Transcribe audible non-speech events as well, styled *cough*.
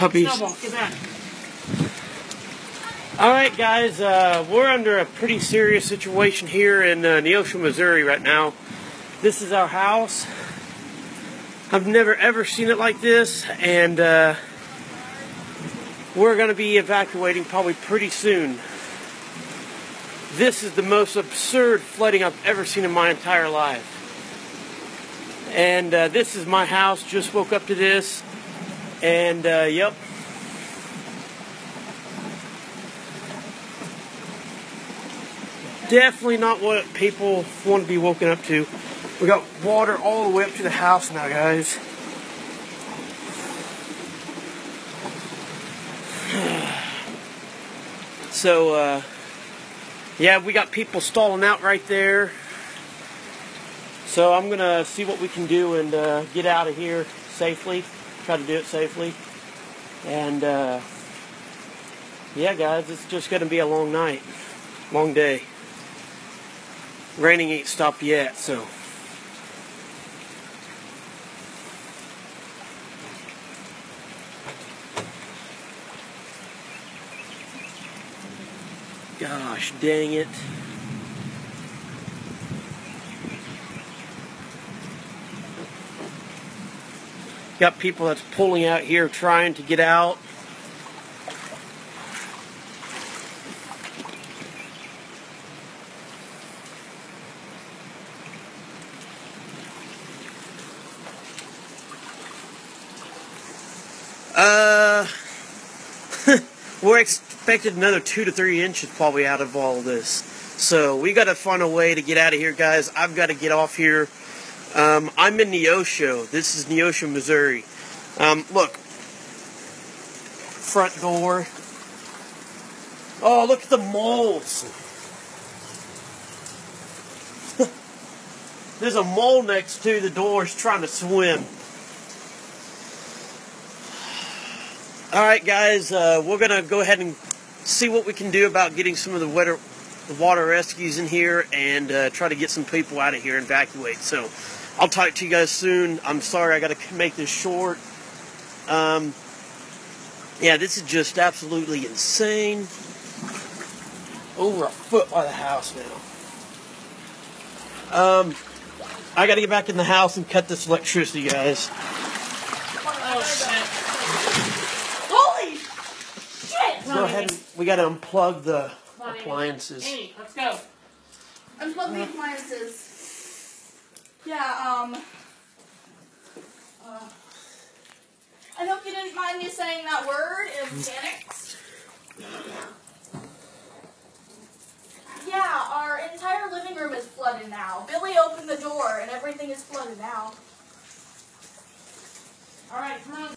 Puppies. Snowball, get back. All right, guys, uh, we're under a pretty serious situation here in uh, Neosho, Missouri right now. This is our house. I've never ever seen it like this, and uh, we're going to be evacuating probably pretty soon. This is the most absurd flooding I've ever seen in my entire life. And uh, this is my house. Just woke up to this, and uh, yep. definitely not what people want to be woken up to. We got water all the way up to the house now, guys. *sighs* So, uh, yeah, we got people stalling out right there. So I'm going to see what we can do and uh, get out of here safely. Try to do it safely. And, uh, yeah, guys, it's just going to be a long night, long day raining ain't stopped yet, so. Gosh dang it. Got people that's pulling out here trying to get out. Uh, *laughs* we're expected another two to three inches probably out of all this. So we got to find a way to get out of here, guys. I've got to get off here. Um, I'm in Neosho. This is Neosho, Missouri. Um, look, front door. Oh, look at the moles. *laughs* There's a mole next to the doors trying to swim. All right, guys, uh, we're gonna go ahead and see what we can do about getting some of the water, the water rescues in here and uh, try to get some people out of here and evacuate. So, I'll talk to you guys soon. I'm sorry I got to make this short. Um, yeah, this is just absolutely insane. Over a foot by the house now. Um, I got to get back in the house and cut this electricity, guys. Oh, shit. Holy shit! Go ahead and we got to unplug the Come appliances. Amy, let's go. Unplug the appliances. Yeah, um. Uh, I hope you didn't mind me saying that word in mechanics. Yeah, our entire living room is flooded now. Billy opened the door and everything is flooded now. All right, come on.